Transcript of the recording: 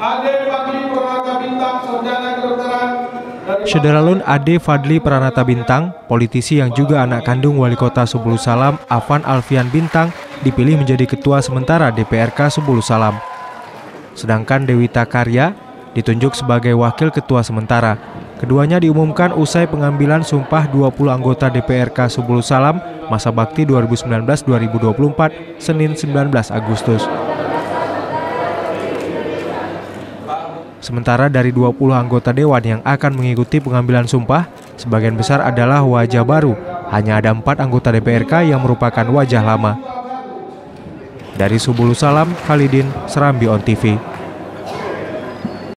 Dari Syederalun Ade Fadli Pranata Bintang, politisi yang juga anak kandung Wali Kota Subulu Salam, Afan Alfian Bintang, dipilih menjadi ketua sementara DPRK Subulu Salam. Sedangkan Dewita Karya ditunjuk sebagai wakil ketua sementara. Keduanya diumumkan usai pengambilan sumpah 20 anggota DPRK Subulu Salam masa bakti 2019-2024 Senin 19 Agustus. Sementara dari 20 anggota dewan yang akan mengikuti pengambilan sumpah, sebagian besar adalah wajah baru. Hanya ada empat anggota DPRK yang merupakan wajah lama. Dari Subulu Salam, Khalidin, Serambi On TV.